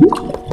you